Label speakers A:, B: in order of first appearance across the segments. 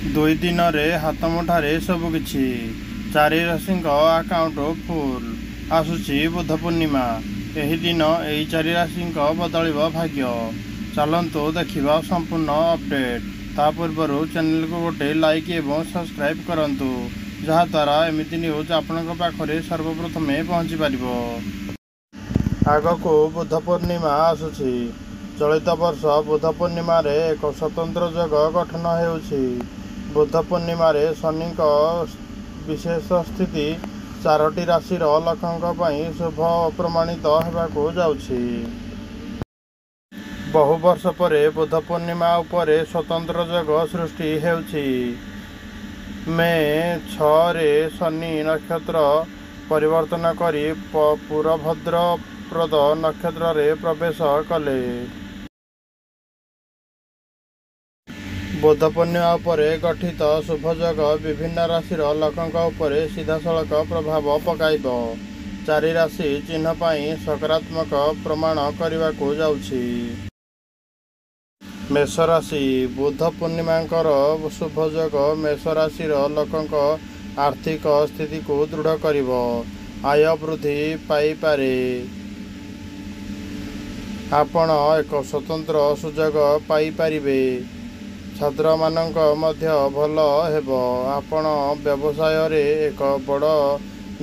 A: ଦୁଇ ଦିନରେ ହାତମୁଠାରେ ସବୁକିଛି। ଚାରି ରାଶିଙ୍କ ଆକାଉଣ୍ଟ ଫୁଲ୍ ଆସୁଛି ବୁଧ ପୂର୍ଣ୍ଣିମା ଏହି ଦିନ ଏହି ଚାରି ରାଶିଙ୍କ ବଦଳିବ ଭାଗ୍ୟ। ଚାଲନ୍ତୁ ଦେଖିବା ସମ୍ପୂର୍ଣ୍ଣ ଅପଡେଟ୍ ତା ପୂର୍ବରୁ ଚ୍ୟାନେଲକୁ ଗୋଟେ ଲାଇକ୍ ଏବଂ ସବସ୍କ୍ରାଇବ୍ କରନ୍ତୁ। ଯାହାଦ୍ୱାରା ଏମିତି ନ୍ୟୁଜ୍ ଆପଣଙ୍କ ପାଖରେ ସର୍ବପ୍ରଥମେ ପହଞ୍ଚିପାରିବ। ଆଗକୁ ବୁଧ ପୂର୍ଣ୍ଣିମା ଆସୁଛି। ଚଳିତ ବର୍ଷ ବୁଧ ପୂର୍ଣ୍ଣିମାରେ ଏକ ସ୍ୱତନ୍ତ୍ର ଯୋଗ ଗଠନ ହେଉଛି। ବୁଧ ପୂର୍ଣ୍ଣିମାରେ ଶନିଙ୍କ ବିଶେଷ ସ୍ଥିତି ଚାରୋଟି ରାଶିର ଲୋକଙ୍କ ପାଇଁ ଶୁଭ ପ୍ରମାଣିତ ହେବାକୁ ଯାଉଛି। ବହୁ ବର୍ଷ ପରେ ବୁଧ ପୂର୍ଣ୍ଣିମା ଉପରେ ସ୍ୱତନ୍ତ୍ର ଯୋଗ ସୃଷ୍ଟି ହେଉଛି। ମେ ଛଅରେ ଶନି ନକ୍ଷତ୍ର ପରିବର୍ତ୍ତନ କରି ପୁରଭଦ୍ରପ୍ରଦ ନକ୍ଷତ୍ରରେ ପ୍ରବେଶ କଲେ। ବୁଧ ପୂର୍ଣ୍ଣିମା ଉପରେ ଗଠିତ ଶୁଭଯୋଗ ବିଭିନ୍ନ ରାଶିର ଲୋକଙ୍କ ଉପରେ ସିଧାସଳଖ ପ୍ରଭାବ ପକାଇବ। ଚାରି ରାଶି ଚିହ୍ନ ପାଇଁ ସକାରାତ୍ମକ ପ୍ରମାଣ କରିବାକୁ ଯାଉଛି। ମେଷ ରାଶି ବୁଧ ପୂର୍ଣ୍ଣିମାଙ୍କର ଶୁଭଯୋଗ ମେଷ ରାଶିର ଲୋକଙ୍କ ଆର୍ଥିକ ସ୍ଥିତିକୁ ଦୃଢ଼ କରିବ। ଆୟ ବୃଦ୍ଧି ପାଇପାରେ। ଆପଣ ଏକ ସ୍ୱତନ୍ତ୍ର ସୁଯୋଗ ପାଇପାରିବେ। ଛାତ୍ରମାନଙ୍କ ମଧ୍ୟ ଭଲ ହେବ। ଆପଣ ବ୍ୟବସାୟରେ ଏକ ବଡ଼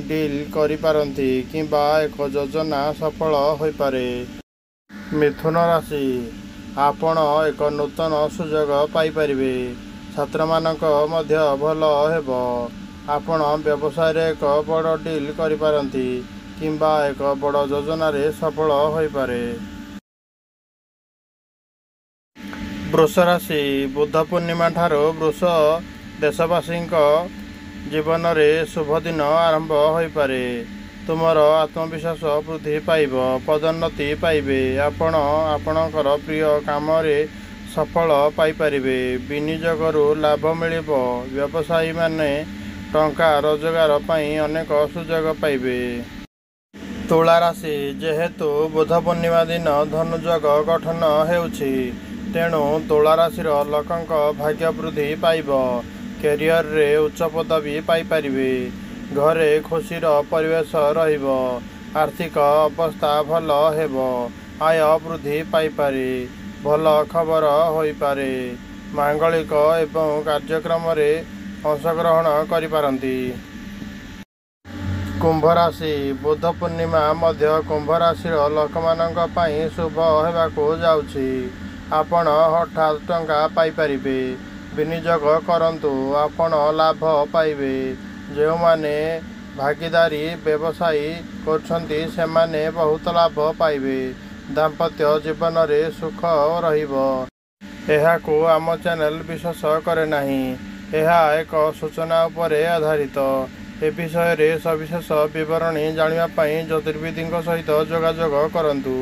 A: ଡିଲ୍ କରିପାରନ୍ତି କିମ୍ବା ଏକ ଯୋଜନା ସଫଳ ହୋଇପାରେ। ମିଥୁନ ରାଶି। ଆପଣ ଏକ ନୂତନ ସୁଯୋଗ ପାଇପାରିବେ। ଛାତ୍ରମାନଙ୍କ ମଧ୍ୟ ଭଲ ହେବ। ଆପଣ ବ୍ୟବସାୟରେ ଏକ ବଡ଼ ଡିଲ୍ କରିପାରନ୍ତି କିମ୍ବା ଏକ ବଡ଼ ଯୋଜନାରେ ସଫଳ ହୋଇପାରେ। ବୃଷ ରାଶି ବୁଧ ପୂର୍ଣ୍ଣିମା ଠାରୁ ବୃଷ ଦେଶବାସୀଙ୍କ ଜୀବନରେ ଶୁଭ ଦିନ ଆରମ୍ଭ ହୋଇପାରେ। ତୁମର ଆତ୍ମବିଶ୍ୱାସ ବୃଦ୍ଧି ପାଇବ ପଦୋନ୍ନତି ପାଇବେ। ଆପଣ ଆପଣଙ୍କର ପ୍ରିୟ କାମରେ ସଫଳ ପାଇପାରିବେ। ବିନିଯୋଗରୁ ଲାଭ ମିଳିବ। ବ୍ୟବସାୟୀମାନେ ଟଙ୍କା ରୋଜଗାର ପାଇଁ ଅନେକ ସୁଯୋଗ ପାଇବେ। ତୁଳା ରାଶି ଯେହେତୁ ବୁଧ ପୂର୍ଣ୍ଣିମା ଦିନ ଧନୁଯୋଗ ଗଠନ ହେଉଛି ତେଣୁ ତୁଳା ରାଶିର ଲୋକଙ୍କ ଭାଗ୍ୟ ବୃଦ୍ଧି ପାଇବ। କ୍ୟାରିୟରରେ ଉଚ୍ଚ ପଦବୀ ପାଇପାରିବେ। ଘରେ ଖୁସିର ପରିବେଶ ରହିବ। ଆର୍ଥିକ ଅବସ୍ଥା ଭଲ ହେବ। ଆୟ ବୃଦ୍ଧି ପାଇପାରେ। ଭଲ ଖବର ହୋଇପାରେ। ମାଙ୍ଗଳିକ ଏବଂ କାର୍ଯ୍ୟକ୍ରମରେ ଅଂଶଗ୍ରହଣ କରିପାରନ୍ତି। କୁମ୍ଭ ରାଶି ବୁଧ ପୂର୍ଣ୍ଣିମା ମଧ୍ୟ କୁମ୍ଭ ରାଶିର ଲୋକମାନଙ୍କ ପାଇଁ ଶୁଭ ହେବାକୁ ଯାଉଛି। ଆପଣ ହଠାତ୍ ଟଙ୍କା ପାଇପାରିବେ। ବିନିଯୋଗ କରନ୍ତୁ ଆପଣ ଲାଭ ପାଇବେ। ଯେଉଁମାନେ ଭାଗୀଦାରୀ ବ୍ୟବସାୟ କରୁଛନ୍ତି ସେମାନେ ବହୁତ ଲାଭ ପାଇବେ। ଦାମ୍ପତ୍ୟ ଜୀବନରେ ସୁଖ ରହିବ। ଏହାକୁ ଆମ ଚ୍ୟାନେଲ ବିଶ୍ୱାସ କରେ ନାହିଁ। ଏହା ଏକ ସୂଚନା ଉପରେ ଆଧାରିତ। ଏ ବିଷୟରେ ସବିଶେଷ ବିବରଣୀ ଜାଣିବା ପାଇଁ ଜ୍ୟୋତିର୍ବିଦଙ୍କ ସହିତ ଯୋଗାଯୋଗ କରନ୍ତୁ।